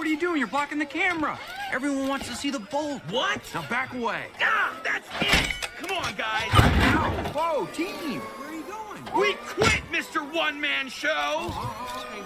What are you doing? You're blocking the camera. Everyone wants to see the bolt. What? Now back away. Ah, that's it! Come on, guys! Ow! Whoa, team! Where are you going? We quit, Mr. One Man Show! Oh, okay.